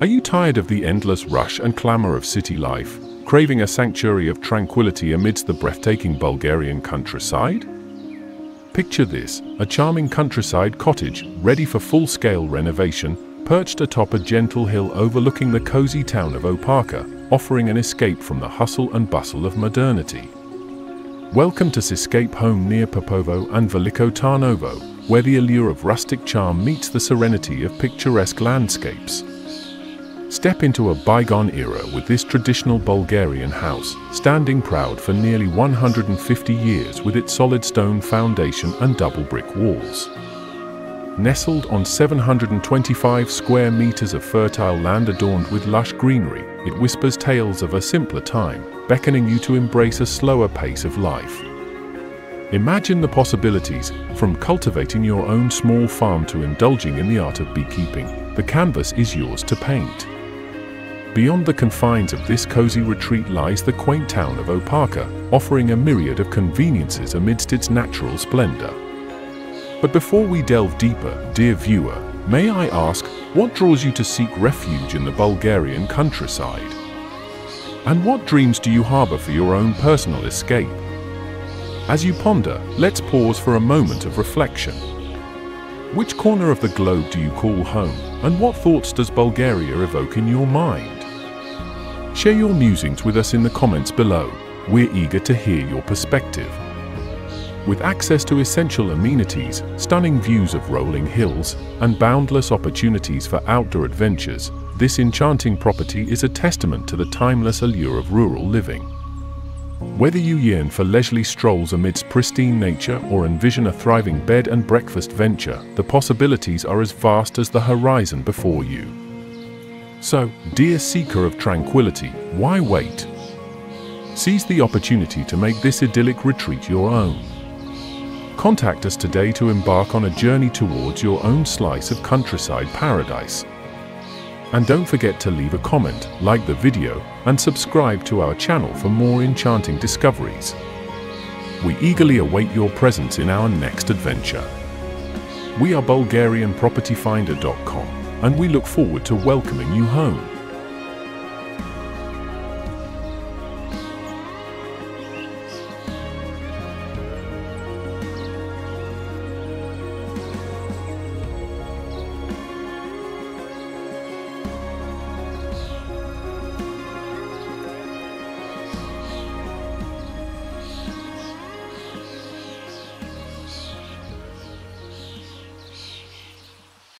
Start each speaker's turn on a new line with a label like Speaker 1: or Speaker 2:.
Speaker 1: Are you tired of the endless rush and clamor of city life, craving a sanctuary of tranquility amidst the breathtaking Bulgarian countryside? Picture this, a charming countryside cottage ready for full-scale renovation, perched atop a gentle hill overlooking the cozy town of Opaka, offering an escape from the hustle and bustle of modernity. Welcome to Escape Home near Popovo and Veliko Tarnovo, where the allure of rustic charm meets the serenity of picturesque landscapes. Step into a bygone era with this traditional Bulgarian house, standing proud for nearly 150 years with its solid stone foundation and double brick walls. Nestled on 725 square meters of fertile land adorned with lush greenery, it whispers tales of a simpler time, beckoning you to embrace a slower pace of life. Imagine the possibilities, from cultivating your own small farm to indulging in the art of beekeeping. The canvas is yours to paint. Beyond the confines of this cozy retreat lies the quaint town of Opaka, offering a myriad of conveniences amidst its natural splendor. But before we delve deeper, dear viewer, may I ask, what draws you to seek refuge in the Bulgarian countryside? And what dreams do you harbor for your own personal escape? As you ponder, let's pause for a moment of reflection. Which corner of the globe do you call home, and what thoughts does Bulgaria evoke in your mind? Share your musings with us in the comments below. We're eager to hear your perspective. With access to essential amenities, stunning views of rolling hills, and boundless opportunities for outdoor adventures, this enchanting property is a testament to the timeless allure of rural living. Whether you yearn for leisurely strolls amidst pristine nature or envision a thriving bed and breakfast venture, the possibilities are as vast as the horizon before you. So, dear seeker of tranquility, why wait? Seize the opportunity to make this idyllic retreat your own. Contact us today to embark on a journey towards your own slice of countryside paradise. And don't forget to leave a comment, like the video, and subscribe to our channel for more enchanting discoveries. We eagerly await your presence in our next adventure. We are BulgarianPropertyFinder.com and we look forward to welcoming you home.